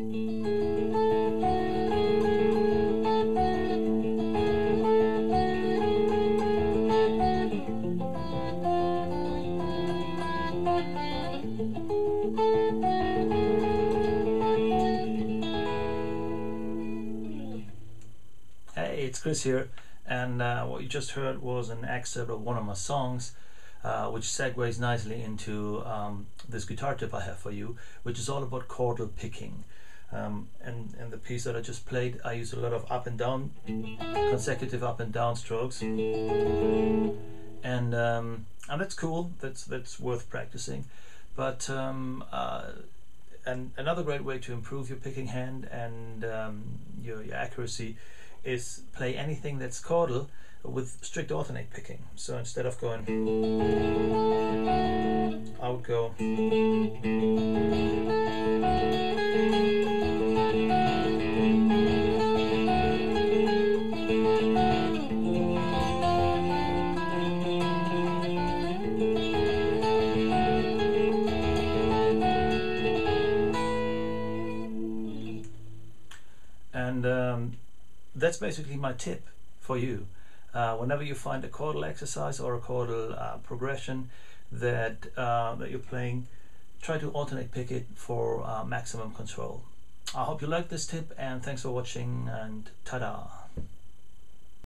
Hey, it's Chris here, and uh, what you just heard was an excerpt of one of my songs, uh, which segues nicely into um, this guitar tip I have for you, which is all about chordal picking. Um, and in the piece that I just played, I use a lot of up and down, consecutive up and down strokes, and um, and that's cool. That's that's worth practicing. But um, uh, and another great way to improve your picking hand and um, your, your accuracy is play anything that's chordal with strict alternate picking. So instead of going, I would go. And um, that's basically my tip for you. Uh, whenever you find a chordal exercise or a chordal uh, progression that uh, that you're playing, try to alternate pick it for uh, maximum control. I hope you like this tip and thanks for watching and ta-da!